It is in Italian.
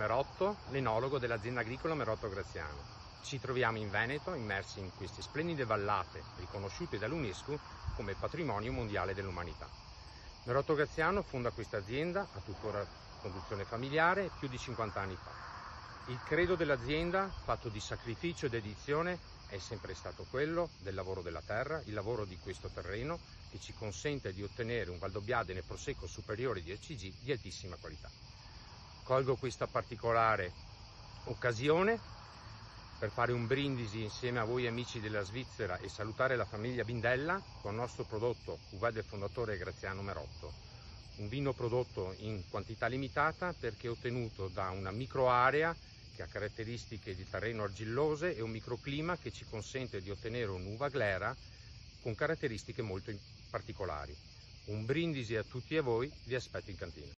Merotto, l'enologo dell'azienda agricola Merotto Graziano. Ci troviamo in Veneto, immersi in queste splendide vallate, riconosciute dall'UNESCO come patrimonio mondiale dell'umanità. Merotto Graziano fonda questa azienda, a tuttora conduzione familiare, più di 50 anni fa. Il credo dell'azienda, fatto di sacrificio e dedizione, è sempre stato quello del lavoro della terra, il lavoro di questo terreno che ci consente di ottenere un Valdobbiadene Prosecco superiore di ECG di altissima qualità. Colgo questa particolare occasione per fare un brindisi insieme a voi amici della Svizzera e salutare la famiglia Bindella con il nostro prodotto Cuvée del fondatore Graziano Merotto. Un vino prodotto in quantità limitata perché ottenuto da una microarea che ha caratteristiche di terreno argillose e un microclima che ci consente di ottenere un'uva glera con caratteristiche molto particolari. Un brindisi a tutti e a voi, vi aspetto in cantina.